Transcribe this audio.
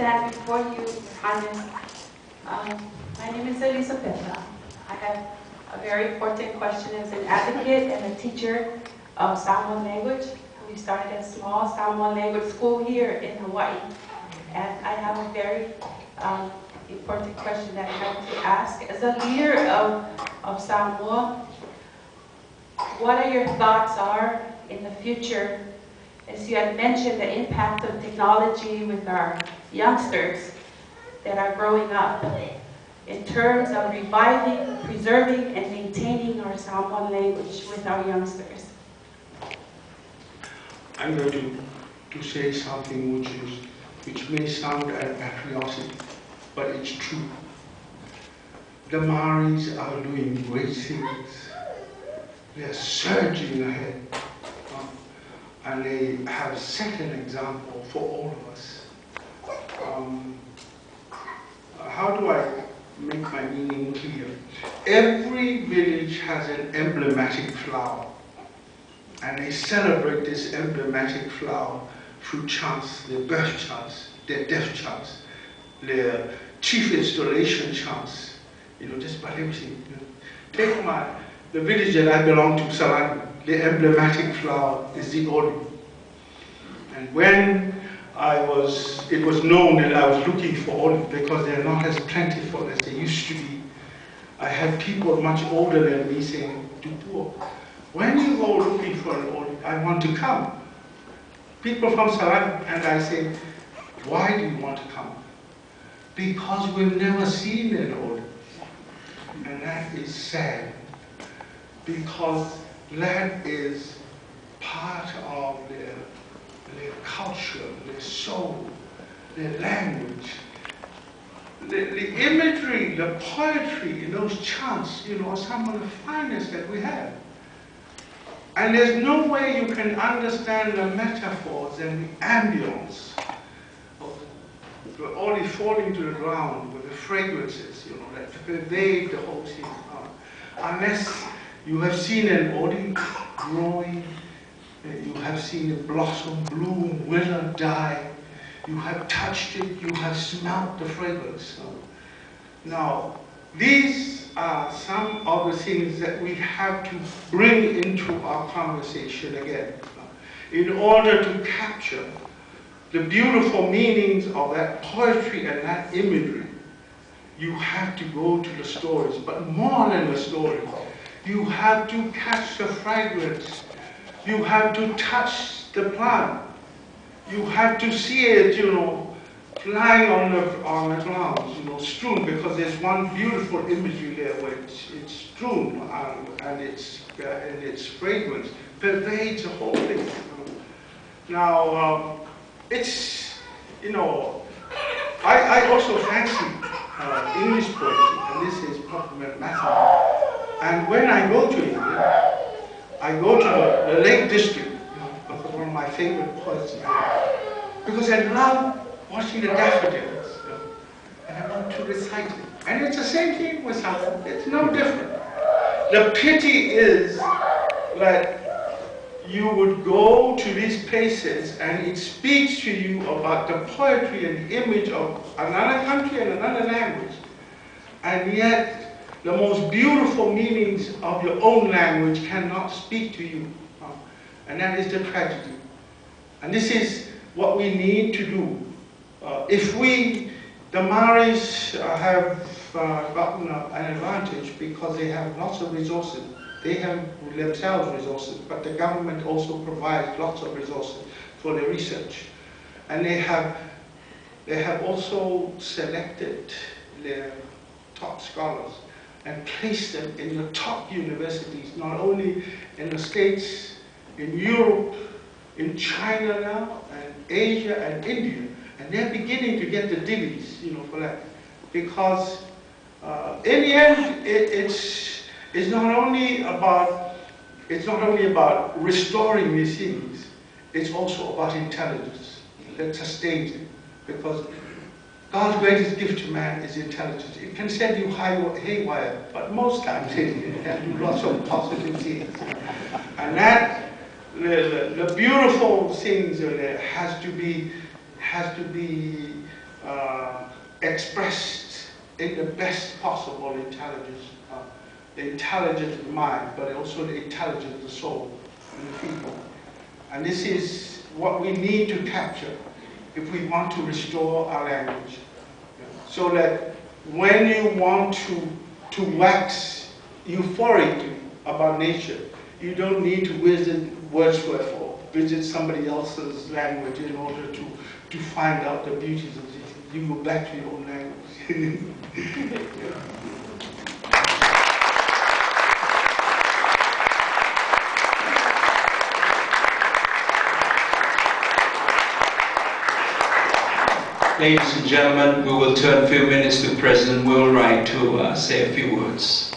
stand before you, Highness. Um, My name is Elizabeth. I have a very important question as an advocate and a teacher of Samoan language. We started a small Samoan language school here in Hawaii. And I have a very um, important question that I want to ask. As a leader of, of Samoa, what are your thoughts are in the future as you had mentioned, the impact of technology with our youngsters that are growing up in terms of reviving, preserving, and maintaining our Samoan language with our youngsters. I'm going to, to say something which is which may sound a patriotic, but it's true. The Maoris are doing great things. They're surging ahead have set an example for all of us. Um, how do I make my meaning clear? Every village has an emblematic flower, and they celebrate this emblematic flower through chants, their birth chants, their death chants, their chief installation chants, you know, just about everything. You know. Take my, the village that I belong to, Salani the emblematic flower is the oli. And when I was, it was known that I was looking for oli because they're not as plentiful as they used to be. I had people much older than me saying, Tupua, when you go looking for an oli, I want to come. People from Salani, and I say, why do you want to come? Because we've never seen an oli. And that is sad. Because that is part of their, their culture, their soul, their language. The, the imagery, the poetry in those chants, you know, are some of the finest that we have. And there's no way you can understand the metaphors and the ambience of the falling to the ground with the fragrances, you know, that pervade the whole scene, uh, unless you have seen an oli growing, you have seen it blossom, bloom, wither, die. You have touched it, you have smelt the fragrance. Now, these are some of the things that we have to bring into our conversation again in order to capture the beautiful meanings of that poetry and that imagery. You have to go to the stories, but more than the stories, you have to catch the fragrance. You have to touch the plant. You have to see it, you know, flying on the, on the ground, you know, strewn, because there's one beautiful imagery there where it's, it's strewn um, and, it's, uh, and its fragrance pervades the whole thing. Now, um, it's, you know, I, I also fancy uh, English poetry, and this is problematic. And when I go to India, I go to the, Lake District, because one of my favorite poets, because I love watching the daffodils, and I want to recite it. And it's the same thing with South, it's no different. The pity is that you would go to these places and it speaks to you about the poetry and the image of another country and another language. And yet the most beautiful meanings of your own language cannot speak to you. And that is the tragedy. And this is what we need to do. Uh, if we, the Maoris uh, have uh, gotten an advantage because they have lots of resources. They have themselves resources, but the government also provides lots of resources for the research. And they have, they have also selected their top scholars and place them in the top universities, not only in the States, in Europe, in China now, and Asia and India. And they're beginning to get the divvies, you know, for that. Because uh, in the end, it, it's, it's not only about it's not only about restoring things, it's also about intelligence. Let's sustain it. Because God's greatest gift to man is intelligence. It can send you haywire, but most times it can do lots of positive things. And that, the, the, the beautiful things has to be, has to be uh, expressed in the best possible intelligence, uh, the the mind, but also the intelligence of the soul and the people. And this is what we need to capture if we want to restore our language. So that when you want to, to wax euphoric about nature, you don't need to visit Wordsworth or visit somebody else's language in order to, to find out the beauties of it. You go back to your own language. Ladies and gentlemen, we will turn a few minutes to President Will Wright to uh, say a few words.